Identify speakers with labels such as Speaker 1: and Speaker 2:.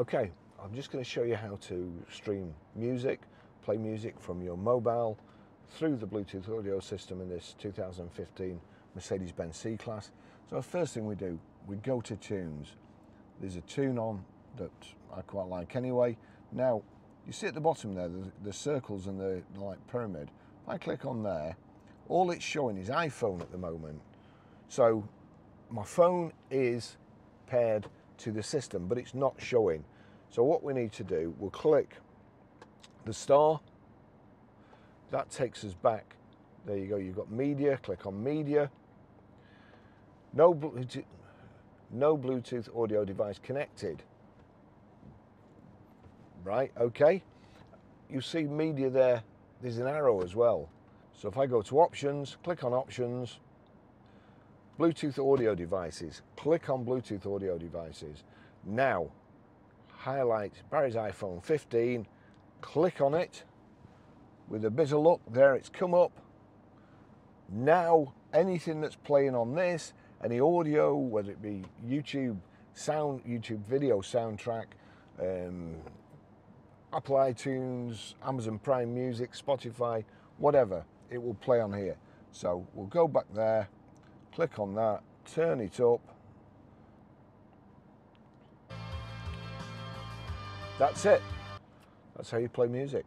Speaker 1: Okay, I'm just going to show you how to stream music, play music from your mobile through the Bluetooth audio system in this 2015 Mercedes-Benz C-Class. So the first thing we do, we go to tunes. There's a tune on that I quite like anyway. Now, you see at the bottom there, the, the circles and the, the like pyramid. If I click on there, all it's showing is iPhone at the moment. So my phone is paired to the system, but it's not showing. So what we need to do, we'll click the star. That takes us back. There you go, you've got media, click on media. No Bluetooth, no Bluetooth audio device connected. Right, okay. You see media there, there's an arrow as well. So if I go to options, click on options, Bluetooth audio devices. Click on Bluetooth audio devices. Now, highlight Barry's iPhone 15, click on it. With a bit of luck, there it's come up. Now, anything that's playing on this, any audio, whether it be YouTube sound, YouTube video soundtrack, um, Apple iTunes, Amazon Prime Music, Spotify, whatever, it will play on here. So we'll go back there, click on that, turn it up. That's it. That's how you play music.